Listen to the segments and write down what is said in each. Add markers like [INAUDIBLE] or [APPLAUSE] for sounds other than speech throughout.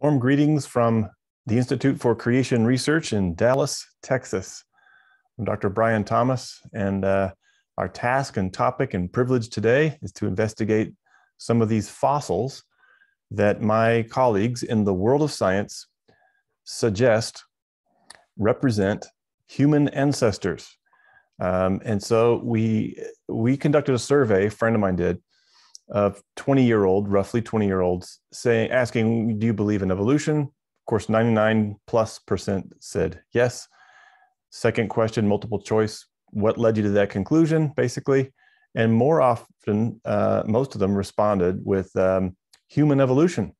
Warm greetings from the Institute for Creation Research in Dallas, Texas. I'm Dr. Brian Thomas, and uh, our task and topic and privilege today is to investigate some of these fossils that my colleagues in the world of science suggest represent human ancestors. Um, and so we we conducted a survey, a friend of mine did, of 20 year old, roughly 20 year olds, saying, asking, Do you believe in evolution? Of course, 99 plus percent said yes. Second question, multiple choice. What led you to that conclusion, basically? And more often, uh, most of them responded with um, human evolution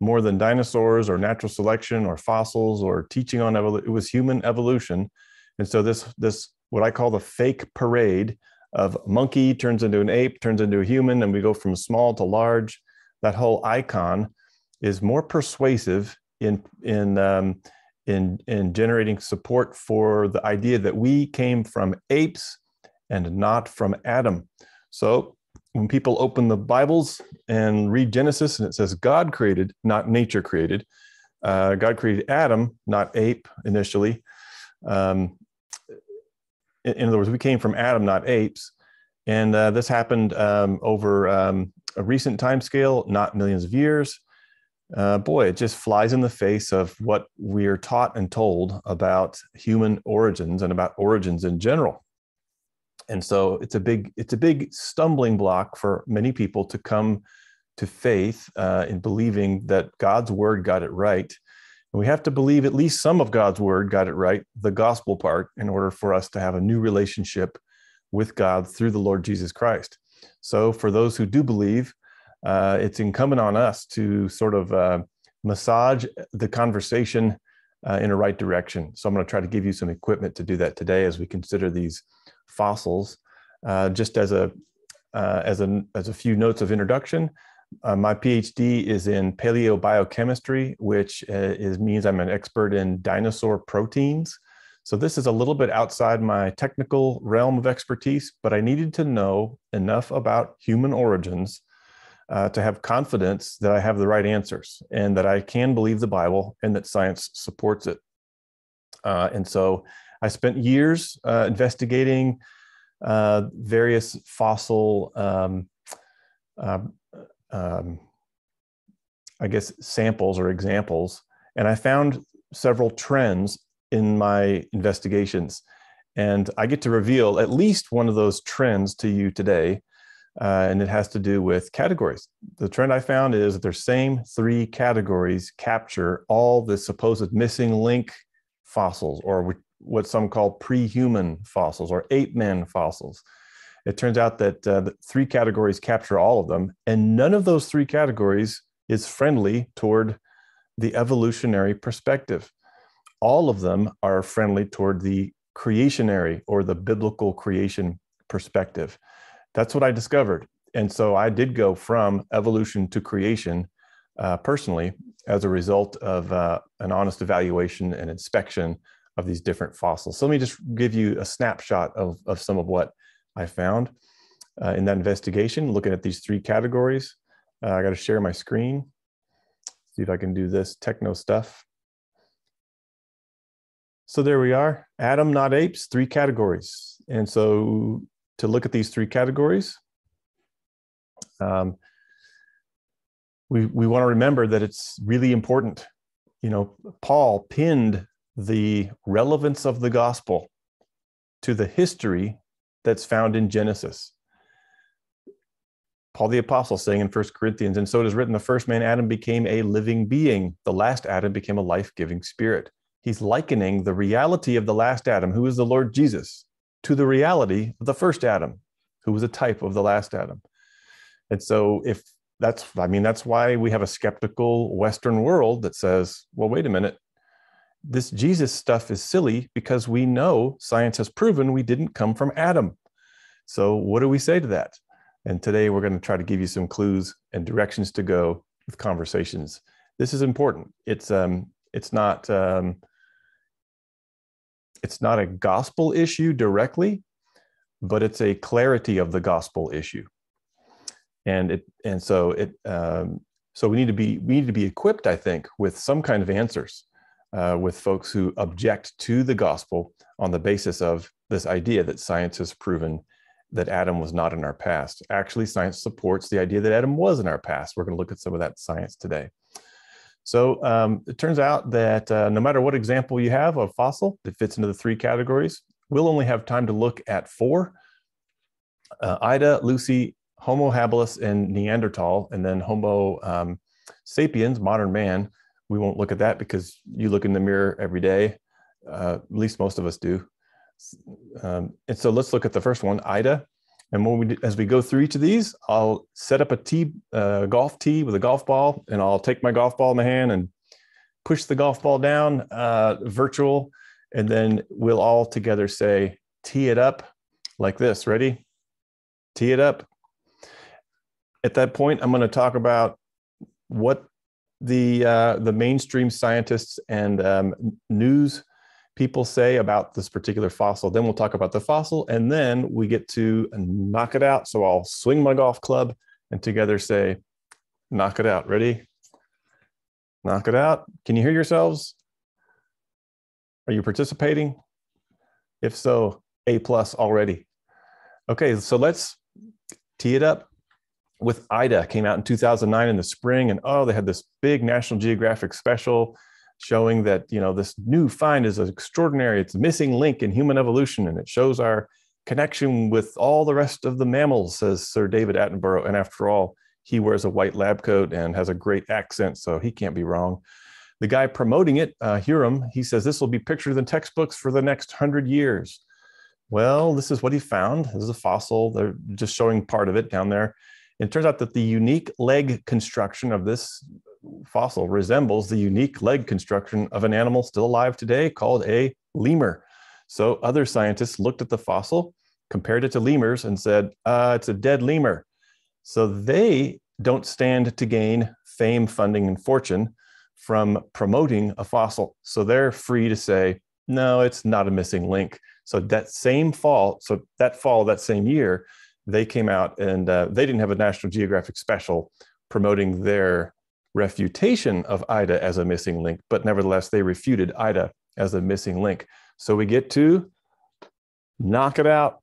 more than dinosaurs or natural selection or fossils or teaching on evolution. It was human evolution. And so, this, this, what I call the fake parade of monkey turns into an ape, turns into a human, and we go from small to large. That whole icon is more persuasive in in um, in in generating support for the idea that we came from apes and not from Adam. So when people open the Bibles and read Genesis and it says God created, not nature created, uh, God created Adam, not ape initially. Um, in other words, we came from Adam, not apes. And uh, this happened um, over um, a recent time scale, not millions of years. Uh, boy, it just flies in the face of what we're taught and told about human origins and about origins in general. And so it's a big it's a big stumbling block for many people to come to faith uh, in believing that God's word got it right we have to believe at least some of God's word got it right, the gospel part, in order for us to have a new relationship with God through the Lord Jesus Christ. So, for those who do believe, uh, it's incumbent on us to sort of uh, massage the conversation uh, in a right direction. So, I'm going to try to give you some equipment to do that today as we consider these fossils. Uh, just as a uh, as a as a few notes of introduction, uh, my PhD is in paleobiochemistry, which uh, is, means I'm an expert in dinosaur proteins. So this is a little bit outside my technical realm of expertise, but I needed to know enough about human origins uh, to have confidence that I have the right answers and that I can believe the Bible and that science supports it. Uh, and so I spent years uh, investigating uh, various fossil um, um, I guess, samples or examples. And I found several trends in my investigations. And I get to reveal at least one of those trends to you today. Uh, and it has to do with categories. The trend I found is that their same three categories capture all the supposed missing link fossils, or what some call pre human fossils or ape man fossils. It turns out that uh, the three categories capture all of them, and none of those three categories is friendly toward the evolutionary perspective. All of them are friendly toward the creationary or the biblical creation perspective. That's what I discovered. And so I did go from evolution to creation uh, personally as a result of uh, an honest evaluation and inspection of these different fossils. So let me just give you a snapshot of, of some of what I found uh, in that investigation, looking at these three categories. Uh, I got to share my screen, see if I can do this techno stuff. So there we are, Adam, not apes, three categories. And so to look at these three categories, um, we, we want to remember that it's really important. You know, Paul pinned the relevance of the gospel to the history that's found in Genesis. Paul the Apostle saying in First Corinthians, and so it is written, the first man, Adam, became a living being. The last Adam became a life giving spirit. He's likening the reality of the last Adam, who is the Lord Jesus, to the reality of the first Adam, who was a type of the last Adam. And so, if that's, I mean, that's why we have a skeptical Western world that says, well, wait a minute, this Jesus stuff is silly because we know science has proven we didn't come from Adam. So, what do we say to that? And today we're going to try to give you some clues and directions to go with conversations. This is important. It's um, it's not um, it's not a gospel issue directly, but it's a clarity of the gospel issue. And it and so it um, So we need to be we need to be equipped, I think, with some kind of answers uh, with folks who object to the gospel on the basis of this idea that science has proven that Adam was not in our past. Actually, science supports the idea that Adam was in our past. We're going to look at some of that science today. So um, it turns out that uh, no matter what example you have of fossil that fits into the three categories, we'll only have time to look at four uh, Ida, Lucy, Homo habilis, and Neanderthal, and then Homo um, sapiens, modern man. We won't look at that because you look in the mirror every day. Uh, at least most of us do. Um, and so let's look at the first one, Ida. And when we as we go through each of these, I'll set up a tee, uh, golf tee with a golf ball, and I'll take my golf ball in my hand and push the golf ball down, uh, virtual, and then we'll all together say, tee it up like this. Ready? Tee it up. At that point, I'm going to talk about what the uh, the mainstream scientists and um, news people say about this particular fossil. Then we'll talk about the fossil, and then we get to knock it out. So I'll swing my golf club and together say, knock it out. Ready? Knock it out. Can you hear yourselves? Are you participating? If so, A plus already. Okay, so let's tee it up with Ida. Came out in 2009 in the spring, and oh, they had this big National Geographic special showing that you know this new find is extraordinary. It's a missing link in human evolution, and it shows our connection with all the rest of the mammals, says Sir David Attenborough. And after all, he wears a white lab coat and has a great accent, so he can't be wrong. The guy promoting it, uh, Hurum, he says this will be pictured in textbooks for the next hundred years. Well, this is what he found. This is a fossil. They're just showing part of it down there. It turns out that the unique leg construction of this fossil resembles the unique leg construction of an animal still alive today called a lemur. So other scientists looked at the fossil, compared it to lemurs, and said, uh, it's a dead lemur. So they don't stand to gain fame, funding, and fortune from promoting a fossil. So they're free to say, no, it's not a missing link. So that same fall, so that fall, that same year, they came out and uh, they didn't have a National Geographic special promoting their refutation of Ida as a missing link, but nevertheless, they refuted Ida as a missing link. So we get to knock it out.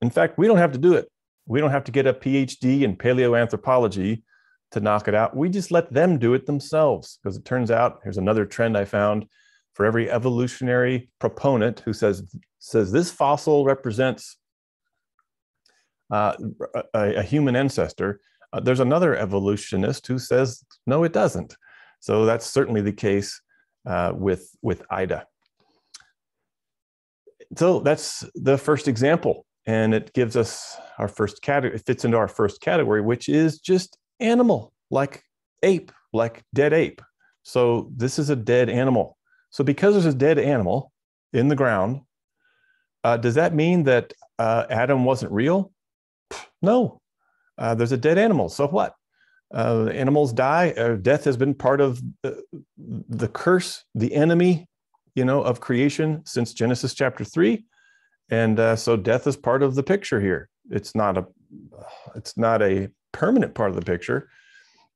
In fact, we don't have to do it. We don't have to get a PhD in paleoanthropology to knock it out. We just let them do it themselves because it turns out here's another trend I found for every evolutionary proponent who says says this fossil represents uh, a, a, human ancestor. Uh, there's another evolutionist who says no, it doesn't. So that's certainly the case uh, with with Ida. So that's the first example, and it gives us our first category. It fits into our first category, which is just animal, like ape, like dead ape. So this is a dead animal. So because there's a dead animal in the ground, uh, does that mean that uh, Adam wasn't real? No. Uh, there's a dead animal. So what? Uh, animals die. Uh, death has been part of the, the curse, the enemy, you know, of creation since Genesis chapter three, and uh, so death is part of the picture here. It's not a, it's not a permanent part of the picture.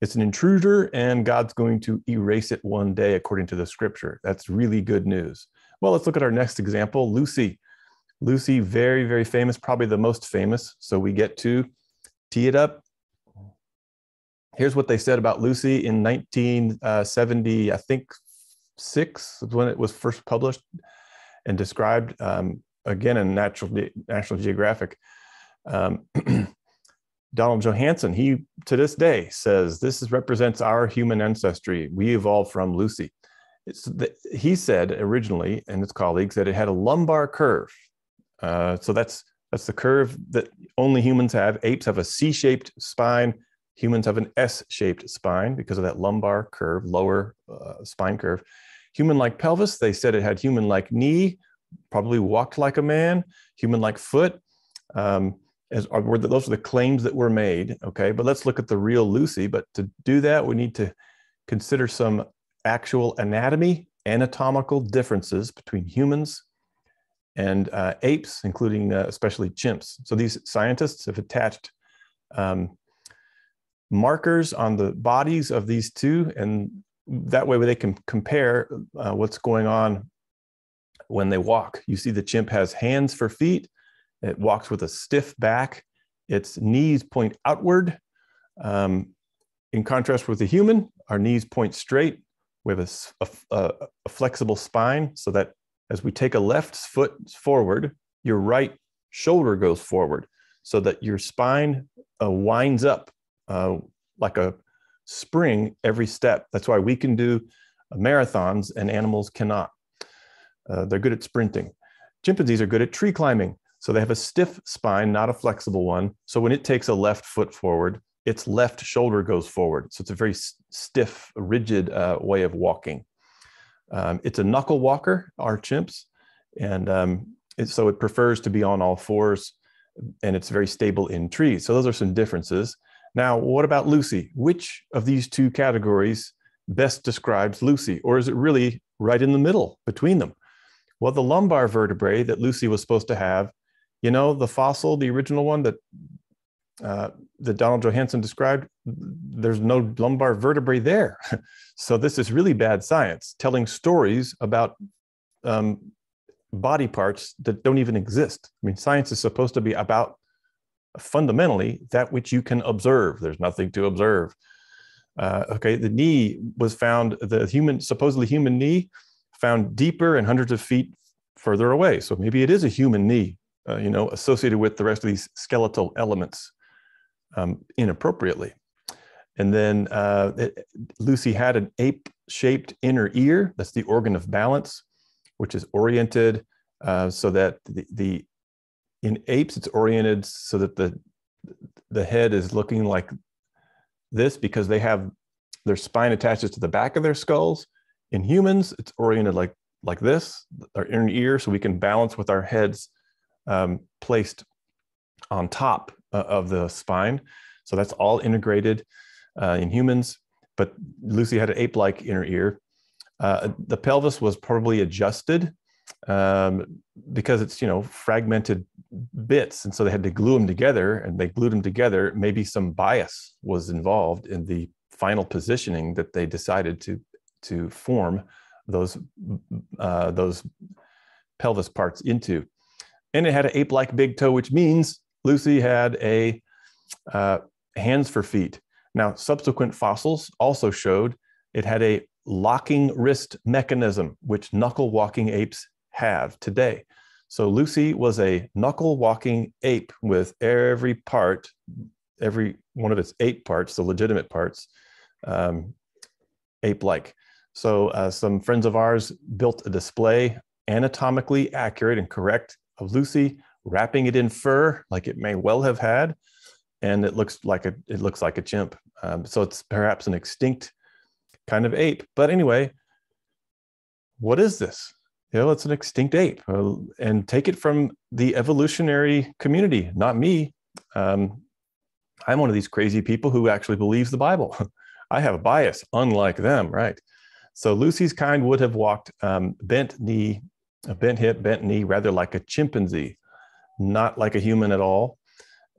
It's an intruder, and God's going to erase it one day, according to the scripture. That's really good news. Well, let's look at our next example Lucy. Lucy, very, very famous, probably the most famous. So we get to tee it up. Here's what they said about Lucy in 1970, I think six when it was first published and described um, again in Natural, National Geographic. Um, [CLEARS THROAT] Donald Johanson, he to this day says this is, represents our human ancestry. We evolved from Lucy. The, he said originally, and his colleagues, that it had a lumbar curve. Uh, so that's that's the curve that only humans have. Apes have a C-shaped spine. Humans have an S-shaped spine because of that lumbar curve, lower uh, spine curve. Human-like pelvis, they said it had human-like knee, probably walked like a man. Human-like foot. Um, as are, those are the claims that were made. Okay, but let's look at the real Lucy. But to do that, we need to consider some actual anatomy, anatomical differences between humans and uh, apes, including uh, especially chimps. So these scientists have attached um, markers on the bodies of these two, and that way they can compare uh, what's going on when they walk. You see, the chimp has hands for feet. It walks with a stiff back. Its knees point outward. Um, in contrast with the human, our knees point straight. We have a, a, a flexible spine so that as we take a left foot forward, your right shoulder goes forward so that your spine uh, winds up uh, like a spring every step. That's why we can do marathons and animals cannot. Uh, they're good at sprinting. Chimpanzees are good at tree climbing. So they have a stiff spine, not a flexible one. So when it takes a left foot forward, its left shoulder goes forward. So it's a very stiff, rigid uh, way of walking. Um, it's a knuckle walker, our chimps. And um, it, so it prefers to be on all fours and it's very stable in trees. So those are some differences. Now, what about Lucy? Which of these two categories best describes Lucy? Or is it really right in the middle between them? Well, the lumbar vertebrae that Lucy was supposed to have, you know, the fossil, the original one that uh, that Donald Johanson described, there's no lumbar vertebrae there. [LAUGHS] so this is really bad science, telling stories about um, body parts that don't even exist. I mean, science is supposed to be about fundamentally that which you can observe. There's nothing to observe. Uh, okay, the knee was found, the human, supposedly human knee, found deeper and hundreds of feet further away. So maybe it is a human knee, uh, you know, associated with the rest of these skeletal elements um, inappropriately. And then uh, it, Lucy had an ape-shaped inner ear. That's the organ of balance, which is oriented uh, so that the, the in apes it's oriented so that the the head is looking like this because they have their spine attaches to the back of their skulls. In humans, it's oriented like like this, our inner ear, so we can balance with our heads um, placed on top uh, of the spine. So that's all integrated uh, in humans. But Lucy had an ape-like inner ear. Uh, the pelvis was probably adjusted um, because it's you know fragmented bits, and so they had to glue them together. And they glued them together. Maybe some bias was involved in the final positioning that they decided to to form those uh, those pelvis parts into. And it had an ape-like big toe, which means Lucy had a uh, hands for feet. Now, subsequent fossils also showed it had a locking wrist mechanism, which knuckle walking apes have today. So Lucy was a knuckle walking ape with every part, every one of its eight parts, the legitimate parts, um, ape like. So uh, some friends of ours built a display anatomically accurate and correct of Lucy, wrapping it in fur like it may well have had, and it looks like a it looks like a chimp. Um, so it's perhaps an extinct kind of ape. But anyway, what is this? You know, it's an extinct ape, uh, and take it from the evolutionary community, not me. Um, I'm one of these crazy people who actually believes the Bible. [LAUGHS] I have a bias, unlike them, right? So Lucy's kind would have walked um, bent knee, a bent hip, bent knee, rather like a chimpanzee, not like a human at all.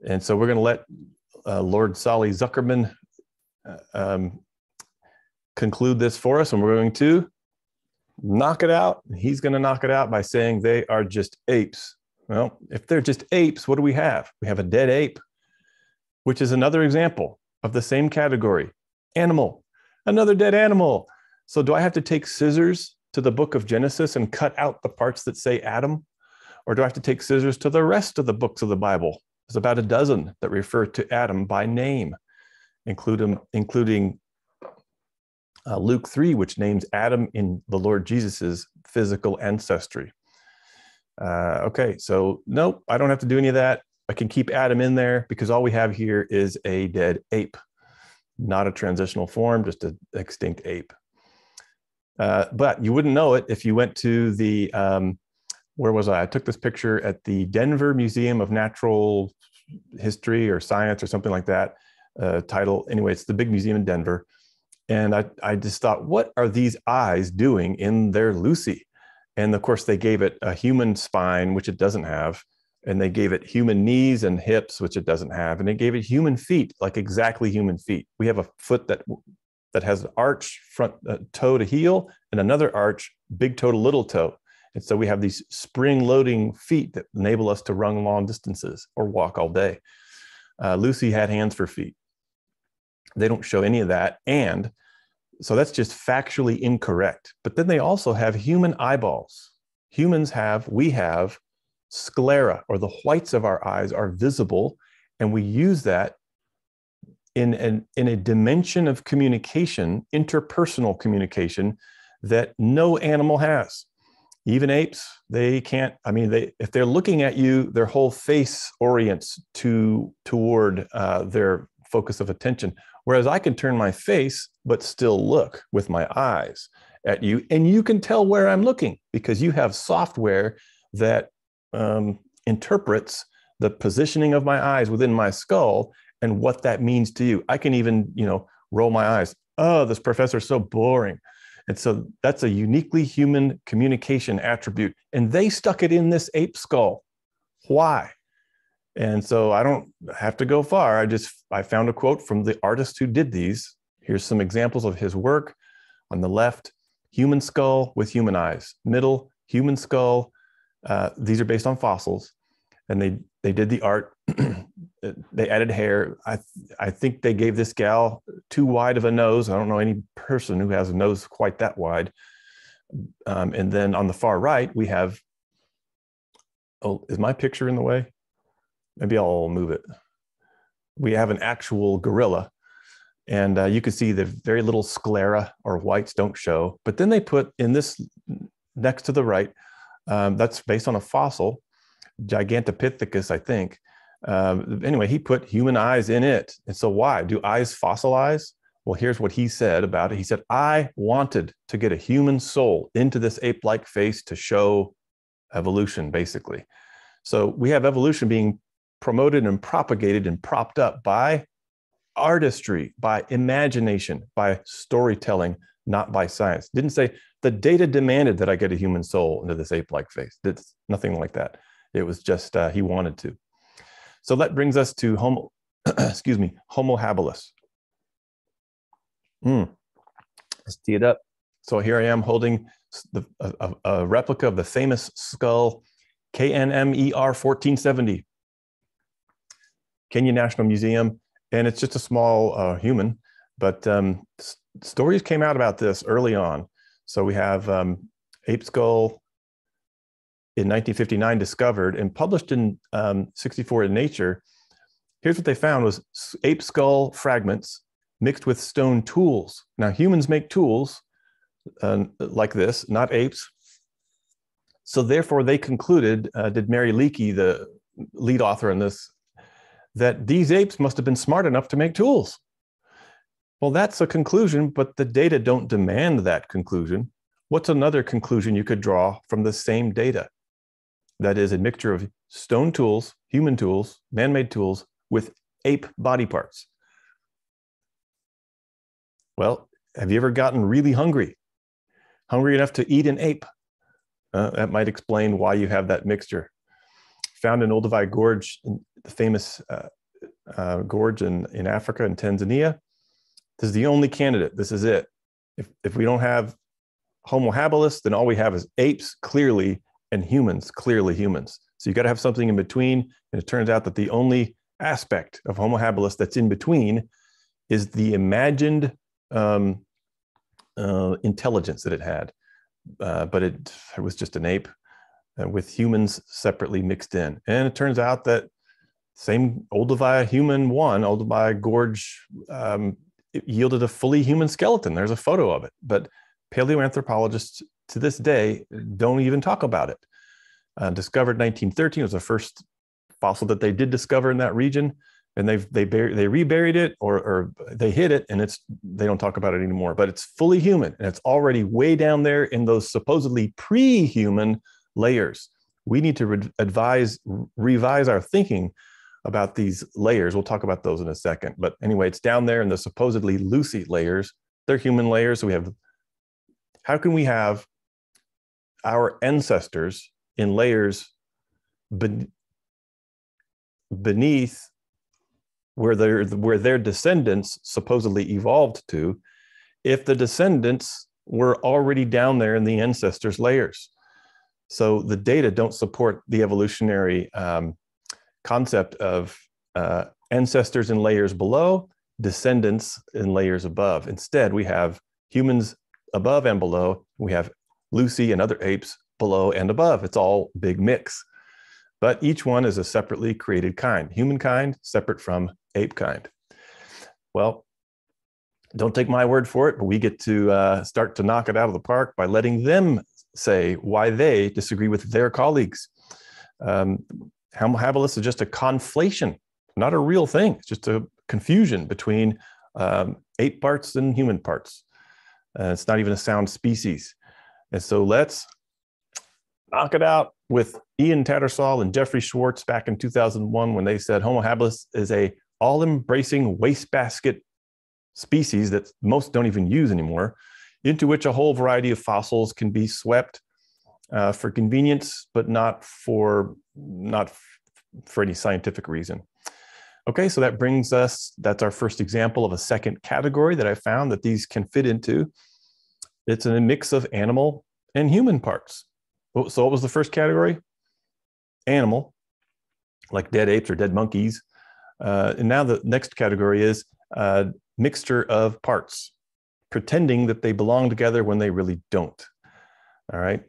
And so we're going to let uh, Lord Solly Zuckerman uh, um, conclude this for us, and we're going to knock it out. He's going to knock it out by saying they are just apes. Well, if they're just apes, what do we have? We have a dead ape, which is another example of the same category animal, another dead animal. So, do I have to take scissors to the book of Genesis and cut out the parts that say Adam? Or do I have to take scissors to the rest of the books of the Bible? There's about a dozen that refer to Adam by name, including, including uh, Luke 3, which names Adam in the Lord Jesus's physical ancestry. Uh, okay, so nope, I don't have to do any of that. I can keep Adam in there because all we have here is a dead ape, not a transitional form, just an extinct ape. Uh, but you wouldn't know it if you went to the, um, where was I? I took this picture at the Denver Museum of Natural History or Science or something like that. Uh, title, anyway, it's the big museum in Denver. And I, I just thought, what are these eyes doing in their Lucy? And of course, they gave it a human spine, which it doesn't have, and they gave it human knees and hips, which it doesn't have, and they gave it human feet, like exactly human feet. We have a foot that that has an arch front uh, toe to heel and another arch big toe to little toe. And so we have these spring loading feet that enable us to run long distances or walk all day. Uh, Lucy had hands for feet. They don't show any of that. And so that's just factually incorrect. But then they also have human eyeballs. Humans have, we have sclera, or the whites of our eyes are visible. And we use that in, an, in a dimension of communication, interpersonal communication, that no animal has. Even apes, they can't, I mean, they if they're looking at you, their whole face orients to toward uh, their focus of attention. Whereas I can turn my face, but still look with my eyes at you, and you can tell where I'm looking because you have software that um, interprets the positioning of my eyes within my skull and what that means to you. I can even, you know, roll my eyes. Oh, this professor's so boring. And so that's a uniquely human communication attribute. And they stuck it in this ape skull. Why? And so I don't have to go far. I just I found a quote from the artist who did these. Here's some examples of his work. On the left, human skull with human eyes. Middle, human skull. Uh, these are based on fossils, and they they did the art. [CLEARS THROAT] they added hair. I I think they gave this gal too wide of a nose. I don't know any person who has a nose quite that wide. Um, and then on the far right, we have. Oh, is my picture in the way? maybe I'll move it. We have an actual gorilla, and uh, you can see the very little sclera or whites don't show. But then they put in this next to the right, um, that's based on a fossil, Gigantopithecus, I think. Um, anyway, he put human eyes in it. And so, why? Do eyes fossilize? Well, here's what he said about it. He said, I wanted to get a human soul into this ape like face to show evolution, basically. So, we have evolution being promoted and propagated and propped up by artistry, by imagination, by storytelling, not by science. Didn't say the data demanded that I get a human soul into this ape-like face. It's nothing like that. It was just uh, he wanted to. So that brings us to Homo, [CLEARS THROAT] excuse me, Homo habilis. Mm. Let's tee it up. So here I am holding the, a, a replica of the famous skull KNMER 1470 Kenya National Museum, and it's just a small uh, human. But um, stories came out about this early on. So we have um, ape skull in 1959 discovered and published in um, 64 in Nature. Here's what they found was ape skull fragments mixed with stone tools. Now humans make tools uh, like this, not apes. So therefore, they concluded. Uh, did Mary Leakey, the lead author in this that these apes must have been smart enough to make tools. Well, that's a conclusion, but the data don't demand that conclusion. What's another conclusion you could draw from the same data? That is a mixture of stone tools, human tools, man made tools with ape body parts. Well, have you ever gotten really hungry? Hungry enough to eat an ape? Uh, that might explain why you have that mixture found in Olduvai Gorge, the famous uh, uh, gorge in, in Africa in Tanzania. This is the only candidate. This is it. If, if we don't have Homo habilis, then all we have is apes, clearly, and humans, clearly humans. So you got to have something in between. And it turns out that the only aspect of Homo habilis that's in between is the imagined um, uh, intelligence that it had. Uh, but it, it was just an ape uh, with humans separately mixed in. And it turns out that same Olduvai human one, Olduvai gorge, um, yielded a fully human skeleton. There's a photo of it, but paleoanthropologists to this day don't even talk about it. Uh, discovered 1913 was the first fossil that they did discover in that region, and they've they buried, they reburied it or or they hid it, and it's they don't talk about it anymore. But it's fully human, and it's already way down there in those supposedly pre-human layers. We need to re- advise, revise our thinking about these layers. We'll talk about those in a second. But anyway, it's down there in the supposedly Lucy layers. They're human layers. So we have, how can we have our ancestors in layers ben- beneath where their where their descendants supposedly evolved to if the descendants were already down there in the ancestors layers. So the data don't support the evolutionary um, concept of uh, ancestors in layers below descendants in layers above. Instead we have humans above and below. We have lucy and other apes below and above it's all big mix but each one is a separately created kind humankind separate from ape kind. Well, don't take my word for it, but we get to uh, start to knock it out of the park by letting them say why they disagree with their colleagues. Um, Homo habilis is just a conflation, not a real thing. It's just a confusion between um, ape parts and human parts. Uh, it's not even a sound species. And so let's knock it out with Ian Tattersall and Jeffrey Schwartz back in 2001 when they said Homo habilis is a all embracing wastebasket species that most don't even use anymore, into which a whole variety of fossils can be swept uh, for convenience, but not for not for any scientific reason. Okay, so that brings us, that's our first example of a second category that I found that these can fit into. It's a mix of animal and human parts. So what was the first category? Animal, like dead apes or dead monkeys. Uh, and now the next category is uh, mixture of parts, pretending that they belong together when they really don't. All right.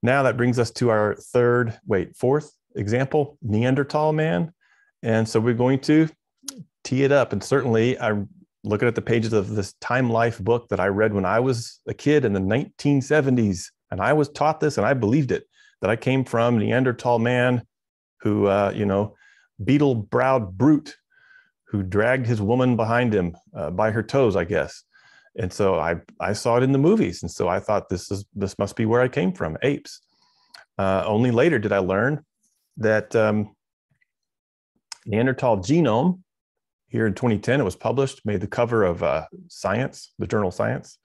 Now that brings us to our third, wait, fourth example, Neanderthal man. And so we're going to tee it up. And certainly I'm looking at the pages of this Time Life book that I read when I was a kid in the 1970s. And I was taught this and I believed it, that I came from Neanderthal man who, uh, you know, beetle browed brute who dragged his woman behind him uh, by her toes, I guess. And so I, I saw it in the movies. And so I thought this is this must be where I came from, apes. Uh, only later did I learn that um, Neanderthal genome here in 2010, it was published, made the cover of uh, Science, the journal Science,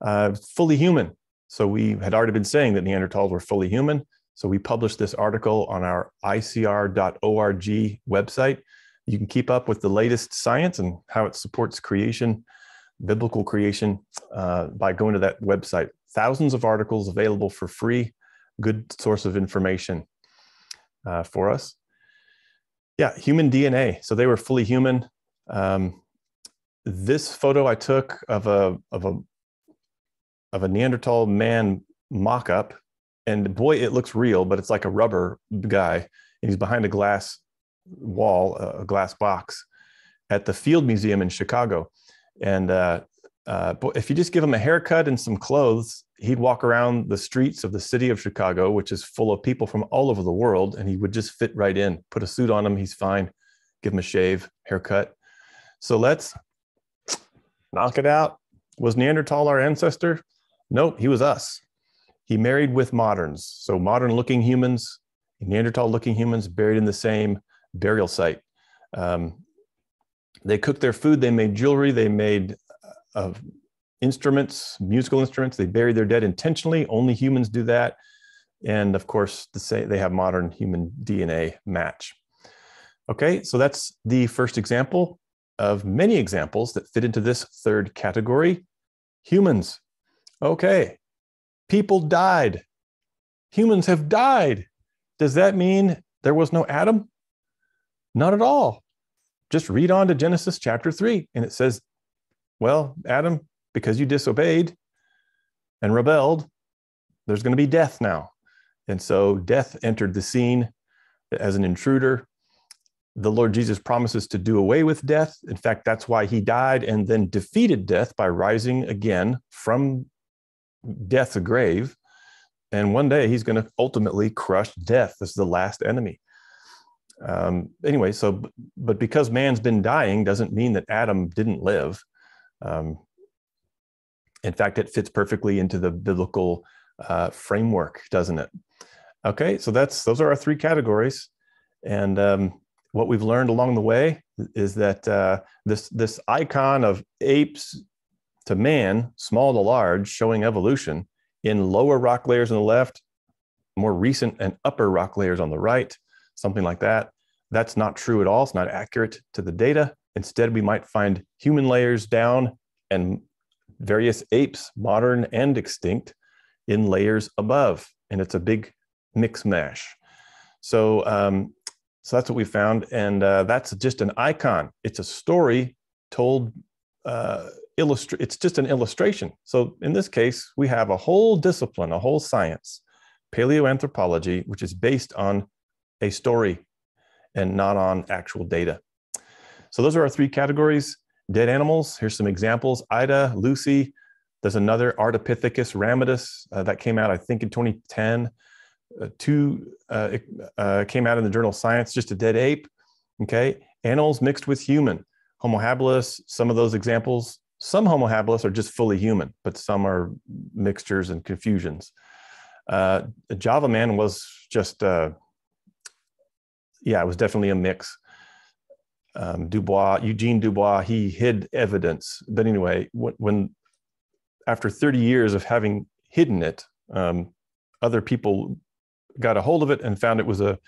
uh, fully human. So we had already been saying that Neanderthals were fully human. So we published this article on our icr.org website. You can keep up with the latest science and how it supports creation, biblical creation, uh, by going to that website. Thousands of articles available for free, good source of information uh, for us. Yeah, human DNA. So they were fully human. Um, this photo I took of a of a of a Neanderthal man mock-up and boy, it looks real, but it's like a rubber guy, and he's behind a glass wall, a glass box, at the Field Museum in Chicago. And uh, uh, if you just give him a haircut and some clothes, he'd walk around the streets of the city of Chicago, which is full of people from all over the world, and he would just fit right in. Put a suit on him, he's fine. Give him a shave, haircut. So let's knock it out. Was Neanderthal our ancestor? Nope, he was us. He married with moderns, so modern looking humans, Neanderthal looking humans buried in the same burial site. Um, they cooked their food, they made jewelry, they made uh, instruments, musical instruments. They bury their dead intentionally. Only humans do that. And of course, the say they have modern human DNA match. Okay, so that's the first example of many examples that fit into this third category humans. Okay, people died. Humans have died. Does that mean there was no Adam? Not at all. Just read on to Genesis chapter 3, and it says, Well, Adam, because you disobeyed and rebelled, there's going to be death now. And so death entered the scene as an intruder. The Lord Jesus promises to do away with death. In fact, that's why he died and then defeated death by rising again from death's a grave. And one day he's going to ultimately crush death. as the last enemy. Um, anyway, so, but because man's been dying doesn't mean that Adam didn't live. Um, in fact, it fits perfectly into the biblical uh, framework, doesn't it? Okay, so that's those are our three categories, and um, what we've learned along the way is that uh, this this icon of apes to man, small to large, showing evolution in lower rock layers on the left, more recent and upper rock layers on the right, something like that. that's not true at all. It's not accurate to the data. Instead, we might find human layers down and various apes, modern and extinct, in layers above. And it's a big mix mash. So, um, so that's what we found. And uh, that's just an icon. It's a story told, uh, it's just an illustration. So in this case, we have a whole discipline, a whole science, paleoanthropology, which is based on a story and not on actual data. So those are our three categories. Dead animals, here's some examples. Ida, Lucy, there's another Ardipithecus ramidus uh, that came out, I think, in 2010. Uh, two uh, uh, came out in the journal Science, just a dead ape. Okay, animals mixed with human. Homo habilis, some of those examples, some Homo habilis are just fully human, but some are mixtures and confusions. Uh, Java man was just, uh, yeah, it was definitely a mix um, Dubois, Eugene Dubois, he hid evidence. But anyway, when, when after 30 years of having hidden it, um, other people got a hold of it and found it was a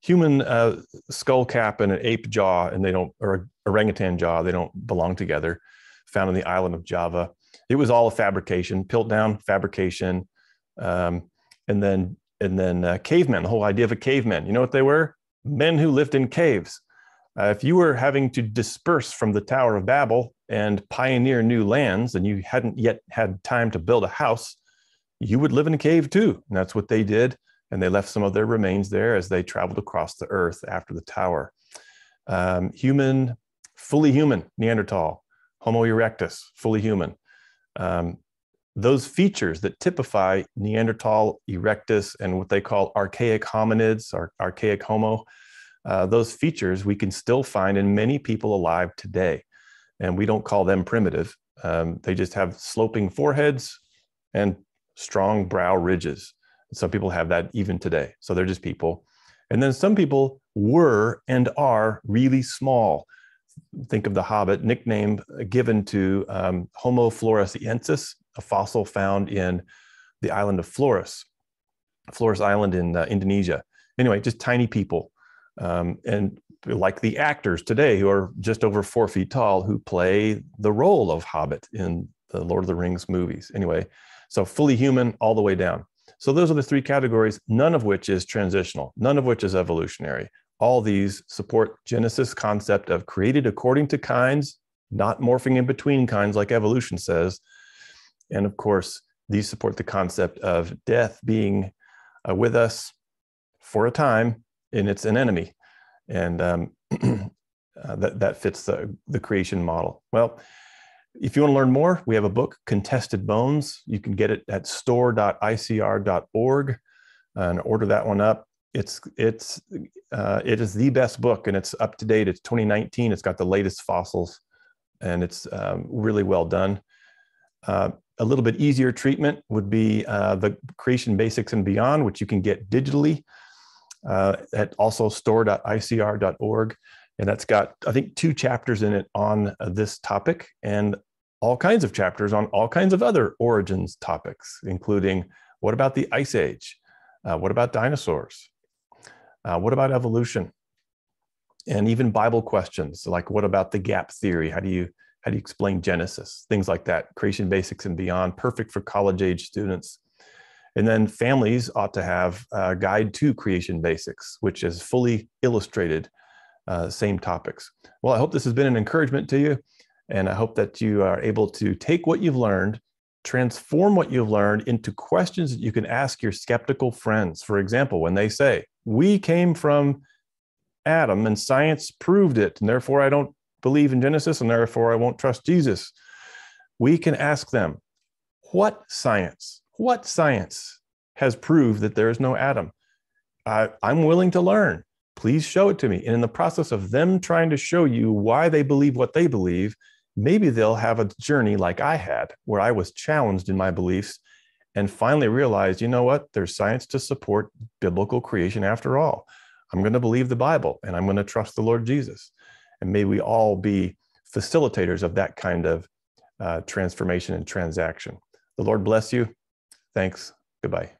human uh, skull cap and an ape jaw, and they don't, or orangutan jaw, they don't belong together. Found on the island of Java. It was all a fabrication, Piltdown fabrication, um, and then and then uh, cavemen. The whole idea of a caveman. You know what they were? Men who lived in caves. Uh, if you were having to disperse from the Tower of Babel and pioneer new lands, and you hadn't yet had time to build a house, you would live in a cave too. And that's what they did. And they left some of their remains there as they traveled across the earth after the tower. Um, human, fully human, Neanderthal, Homo erectus, fully human. Um, those features that typify Neanderthal, erectus, and what they call archaic hominids, or archaic Homo, uh, those features we can still find in many people alive today. And we don't call them primitive. Um, they just have sloping foreheads and strong brow ridges. Some people have that even today. So they're just people. And then some people were and are really small. Think of the Hobbit, nickname given to um, Homo floresiensis, a fossil found in the island of Flores, Flores Island in uh, Indonesia. Anyway, just tiny people um, and like the actors today who are just over four feet tall who play the role of Hobbit in the Lord of the Rings movies. Anyway, so fully human all the way down. So those are the three categories, none of which is transitional, none of which is evolutionary. All these support Genesis concept of created according to kinds, not morphing in between kinds like evolution says. And of course, these support the concept of death being uh, with us for a time and it's an enemy. And um, [CLEARS THROAT] uh, that, that fits the, the creation model. Well, if you want to learn more, we have a book, Contested Bones. You can get it at store.icr.org and order that one up. It's it's uh, it is the best book, and it's up to date. It's 2019. It's got the latest fossils, and it's um, really well done. Uh, a little bit easier treatment would be uh, the Creation Basics and Beyond, which you can get digitally uh, at also store.icr.org. And that's got, I think, two chapters in it on uh, this topic and all kinds of chapters on all kinds of other origins topics, including what about the Ice Age? Uh, what about dinosaurs? Uh, what about evolution? And even Bible questions like what about the gap theory? How do you how do you explain Genesis? Things like that, creation basics and beyond, perfect for college age students. And then families ought to have a guide to creation basics, which is fully illustrated, uh, same topics. Well, I hope this has been an encouragement to you. And I hope that you are able to take what you've learned, transform what you've learned into questions that you can ask your skeptical friends. For example, when they say, We came from Adam and science proved it, and therefore I don't believe in Genesis, and therefore I won't trust Jesus. We can ask them, What science? What science has proved that there is no Adam? I, I'm willing to learn. Please show it to me. And in the process of them trying to show you why they believe what they believe, maybe they'll have a journey like I had, where I was challenged in my beliefs and finally realized, you know what? There's science to support biblical creation after all. I'm going to believe the Bible and I'm going to trust the Lord Jesus. And may we all be facilitators of that kind of uh, transformation and transaction. The Lord bless you. Thanks. Goodbye.